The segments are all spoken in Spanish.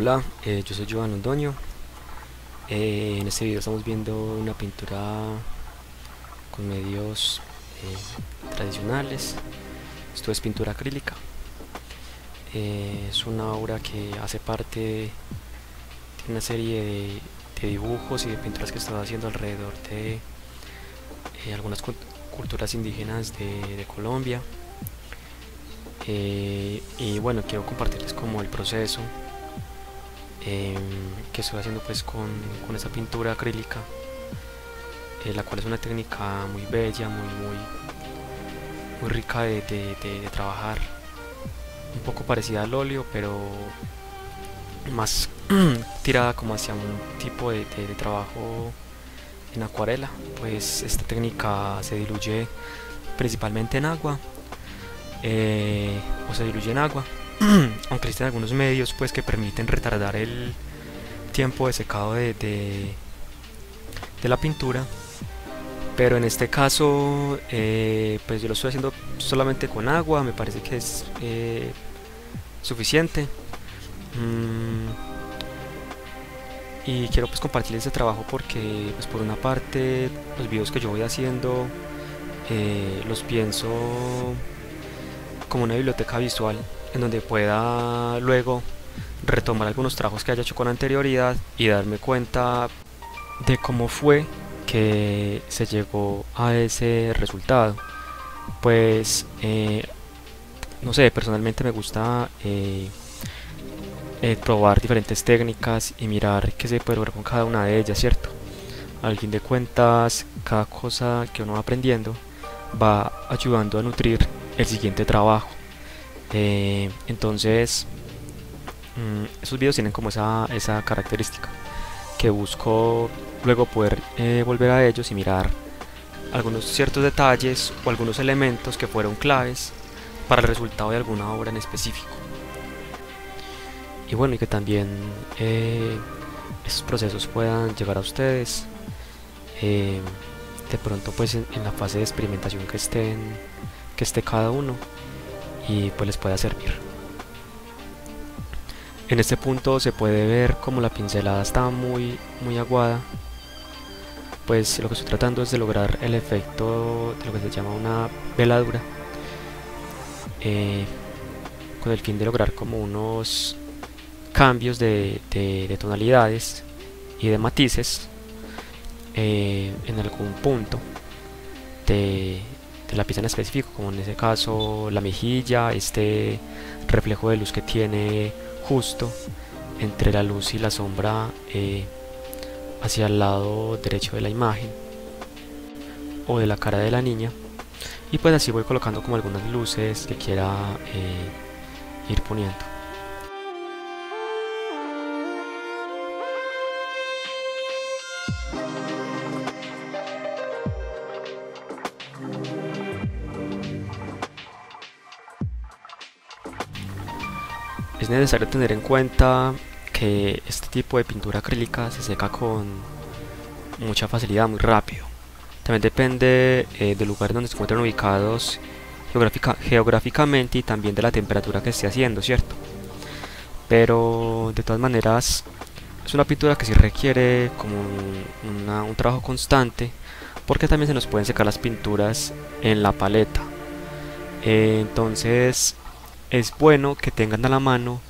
Hola, eh, yo soy Joan Londoño. Eh, en este video estamos viendo una pintura con medios eh, tradicionales. Esto es pintura acrílica. es una obra que hace parte de una serie de, dibujos y de pinturas que estaba haciendo alrededor de algunas culturas indígenas de Colombia. y bueno, quiero compartirles como el proceso Em, que estoy haciendo pues con, con esa pintura acrílica eh, la cual es una técnica muy bella muy muy muy rica de, trabajar. Un poco parecida al óleo pero más tirada como hacia un tipo de, trabajo en acuarela. Pues esta técnica se diluye principalmente en agua eh, o se diluye en agua aunque existen algunos medios pues que permiten retardar el tiempo de secado de, de, la pintura. Pero en este caso eh, pues yo lo estoy haciendo solamente con agua me parece que es eh, suficiente. Mm, y quiero pues compartir este trabajo porque pues por una parte los videos que yo voy haciendo eh, los pienso como una biblioteca visual en donde pueda luego retomar algunos trabajos que haya hecho con anterioridad y darme cuenta de cómo fue que se llegó a ese resultado. Pues, eh, no sé, personalmente me gusta eh, eh, probar diferentes técnicas y mirar qué se puede lograr con cada una de ellas, ¿cierto? Al fin de cuentas, cada cosa que uno va aprendiendo va ayudando a nutrir el siguiente trabajo. Eh, entonces, mm, esos videos tienen como esa, esa característica que busco luego poder eh, volver a ellos y mirar algunos ciertos detalles o algunos elementos que fueron claves para el resultado de alguna obra en específico. Y bueno, y que también eh, esos procesos puedan llegar a ustedes de pronto pues en, en, la fase de experimentación que estén que esté cada uno y pues les pueda servir. En este punto se puede ver como la pincelada está muy, muy aguada. Pues lo que estoy tratando es de lograr el efecto de lo que se llama una veladura. Eh, con el fin de lograr como unos cambios de, tonalidades y de matices eh, en algún punto de, de la pieza en específico, como en ese caso la mejilla, este reflejo de luz que tiene justo entre la luz y la sombra eh, hacia el lado derecho de la imagen o de la cara de la niña. Y pues así voy colocando como algunas luces que quiera eh, ir poniendo Es necesario tener en cuenta que este tipo de pintura acrílica se seca con mucha facilidad, muy rápido. También depende eh, del lugar donde se encuentran ubicados geográficamente y también de la temperatura que esté haciendo, ¿cierto? Pero de todas maneras es una pintura que sí requiere como un trabajo constante porque también se nos pueden secar las pinturas en la paleta. Eh, entonces es bueno que tengan a la mano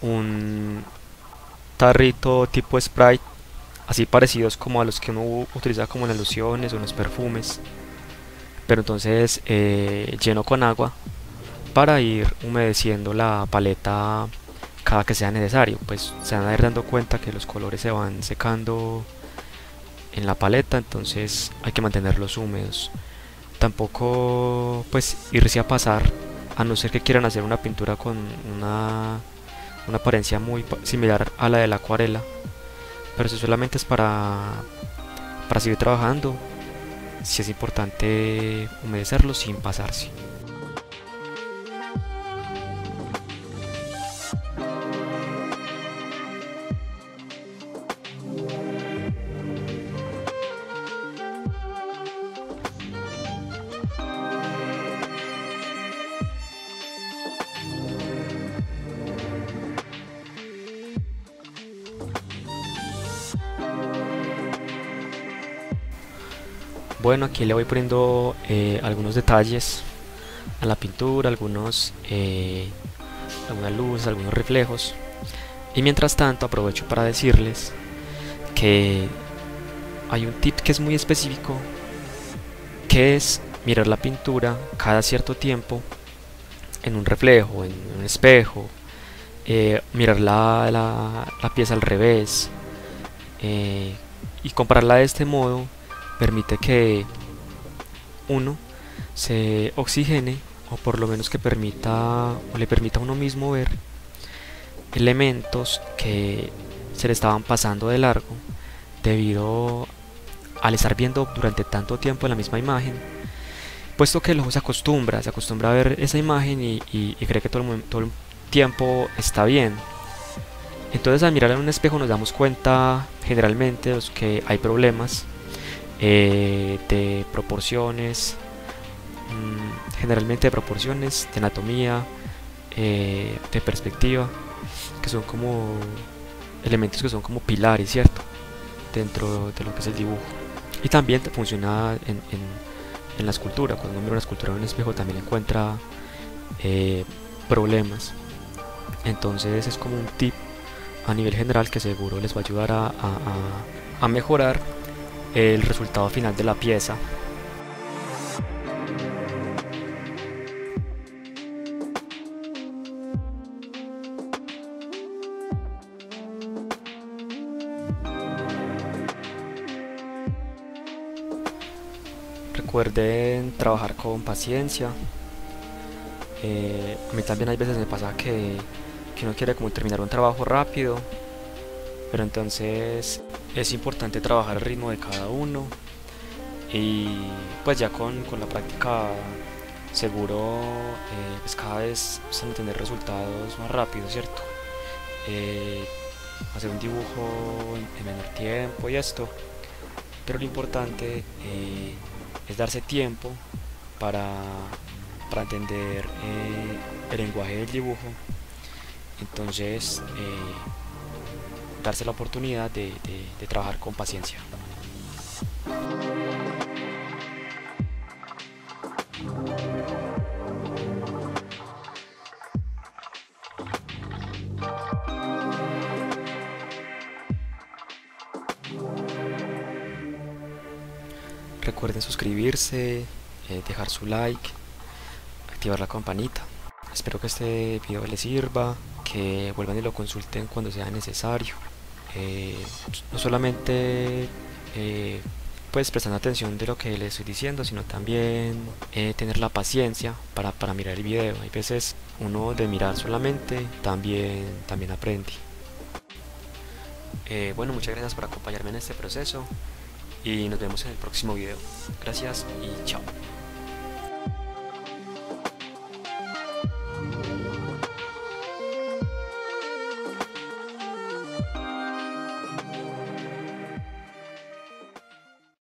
un tarrito tipo Sprite, así parecidos como a los que uno utiliza como en lociones o en los perfumes, pero entonces eh, lleno con agua para ir humedeciendo la paleta cada que sea necesario. Pues se van a ir dando cuenta que los colores se van secando en la paleta, entonces hay que mantenerlos húmedos. Tampoco pues irse a pasar a no ser que quieran hacer una pintura con una, una apariencia muy similar a la de la acuarela pero si solamente es para para seguir trabajando. Si es importante humedecerlo sin pasarse Bueno, aquí le voy poniendo eh, algunos detalles a la pintura, algunos, eh, algunas luces, algunos reflejos. Y mientras tanto aprovecho para decirles que hay un tip que es muy específico, que es mirar la pintura cada cierto tiempo en un reflejo, en un espejo, eh, mirar la, la, pieza al revés eh, y compararla de este modo permite que uno se oxigene o por lo menos que permita o le permita a uno mismo ver elementos que se le estaban pasando de largo debido al estar viendo durante tanto tiempo la misma imagen puesto que el ojo se acostumbra se acostumbra a ver esa imagen y, cree que todo el, todo el tiempo está bien. Entonces al mirar en un espejo nos damos cuenta generalmente de que hay problemas eh, de proporciones mm, generalmente de proporciones de anatomía eh, de perspectiva que son como elementos que son como pilares, ¿cierto? Dentro de lo que es el dibujo. Y también funciona en, en, la escultura. Cuando uno mira una escultura en un espejo también encuentra eh, problemas. Entonces es como un tip a nivel general que seguro les va a ayudar a, a, a mejorar el resultado final de la pieza. Recuerden trabajar con paciencia. Eh, a mí también hay veces me pasa que, que uno quiere como terminar un trabajo rápido, pero entonces es importante trabajar el ritmo de cada uno y pues ya con, con la práctica seguro eh, pues cada vez van a tener resultados más rápidos, ¿cierto? Eh, hacer un dibujo en, menor tiempo y esto, pero lo importante es darse tiempo para, para entender eh, el lenguaje del dibujo entonces eh, darse la oportunidad de, trabajar con paciencia Recuerden suscribirse, eh, dejar su like, activar la campanita. Espero que este video les sirva, que vuelvan y lo consulten cuando sea necesario. Eh, no solamente eh, pues prestando atención de lo que les estoy diciendo, sino también tener la paciencia para, para, mirar el video. Hay veces uno de mirar solamente también, también aprende. bueno, muchas gracias por acompañarme en este proceso y nos vemos en el próximo video. Gracias y chao.